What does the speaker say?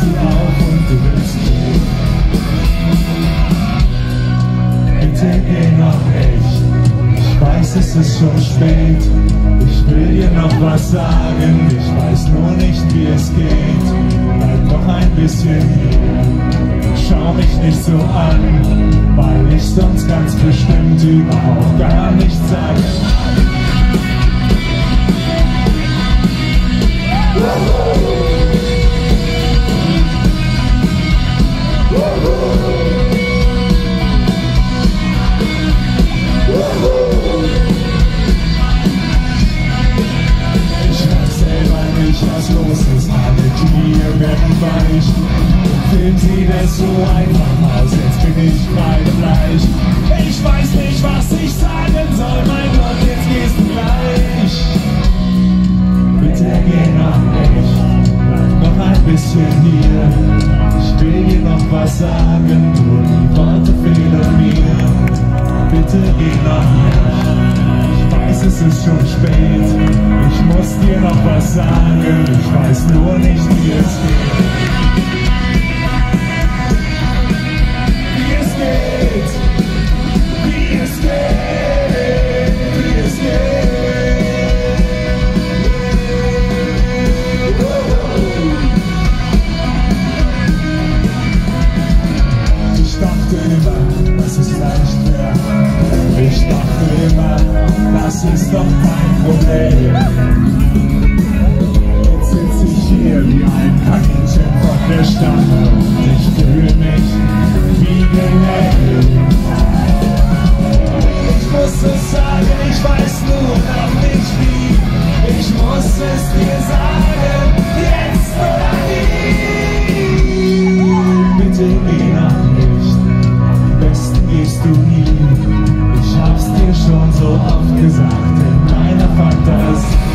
du auf und du willst gehen. Bitte geh noch nicht. Ich weiß, es ist schon spät. Ich will dir noch was sagen. Ich weiß nur nicht, wie es geht. Bleib noch ein bisschen hier. Schau mich nicht so an, weil ich sonst ganz bestimmt überhaupt gar nichts sage. Ich los ist, alle Knie werden weich. Film sieht es so einfach aus, jetzt bin ich kreidebleich. Ich weiß nicht, was ich sagen soll, mein Gott, jetzt gehst du gleich. Bitte geh noch nicht, bleib noch ein bisschen hier. Ich will dir noch was sagen, nur die Worte fehlen mir. Bitte geh noch nicht. Weiß, es ist schon spät. Ich muss dir noch was sagen. Ich weiß nur nicht, wie es geht. Wie es geht. Wie es geht. Wie es geht. Ich dachte immer, dass es leicht wäre. Ich dachte Thema, das ist doch kein Problem. Jetzt sitze ich hier wie ein Kaninchen von der Stange und ich fühle mich wie geleckt. Ich muss es sagen, ich weiß nur noch nicht wie. Ich muss es dir sagen, jetzt oder nie. Bitte geh nach nicht, am besten gehst du nie schon so oft gesagt in meiner Fantasie.